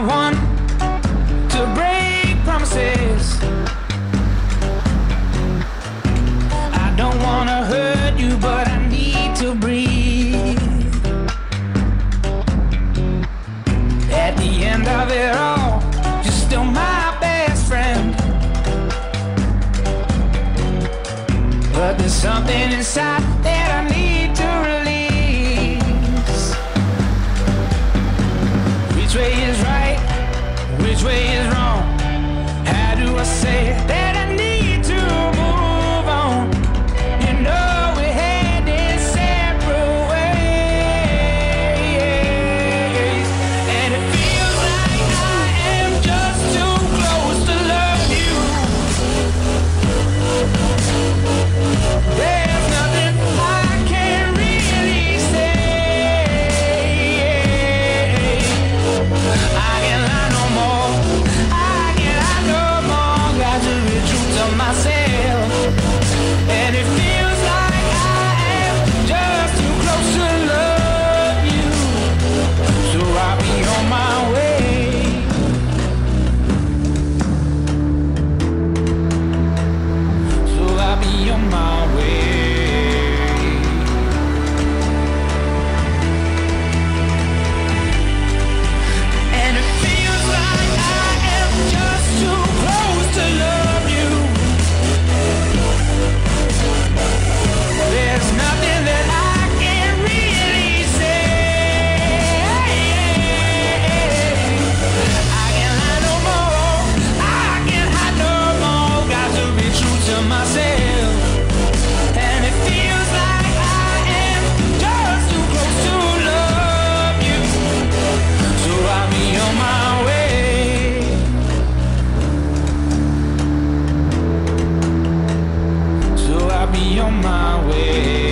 not one to break promises. I don't wanna hurt you, but I need to breathe. At the end of it all, you're still my best friend. But there's something inside that I need to release. Which way way is wrong? How do I say that? my way.